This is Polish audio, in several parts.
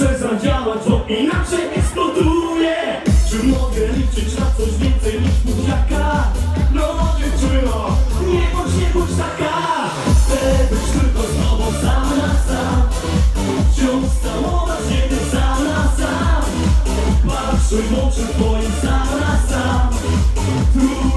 Muszę zadziałać, bo inaczej eksploduję. Czy mogę liczyć na coś więcej niż buziaka? No dziewczyno, nie bądź, nie bądź taka. Chcę być tylko z tobą sam na sam. Wciąż całować ciebie sam na sam. Patrzę w oczy twoje sam na sam. Tulić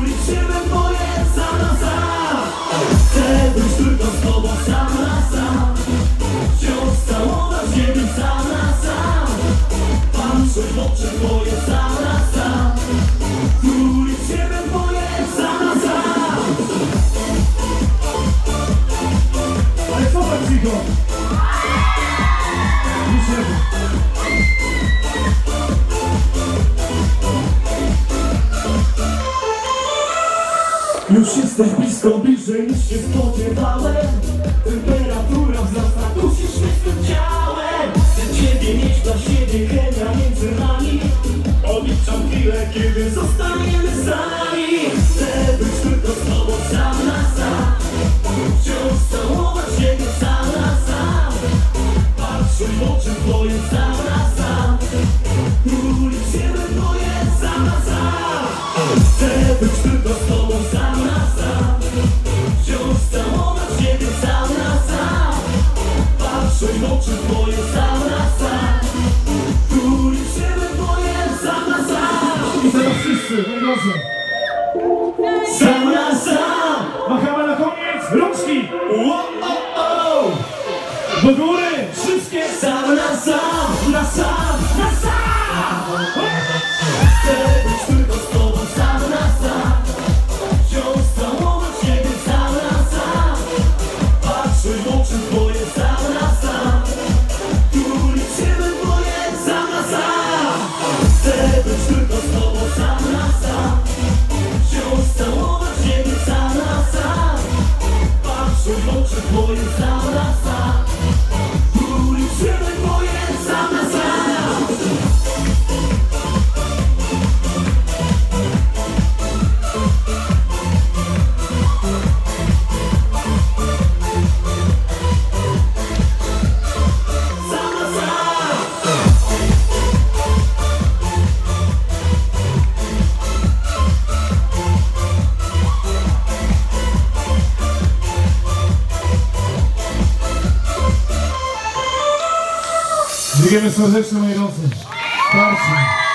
Już jesteś blisko, bliżej niż się spodziewałem. Temperatura wzrasta, dusisz mnie swym ciałem. Chcę ciebie mieć dla siebie, chemia między nami. Odliczam chwilę, kiedy zostaniemy sami. Chcę być tylko z tobą sam na Sam na sam Machamy na koniec. Rączki Wo- o, o. do góry. Wszystkie sam na sam, Holy Dziękujemy serdecznie don't Starsi.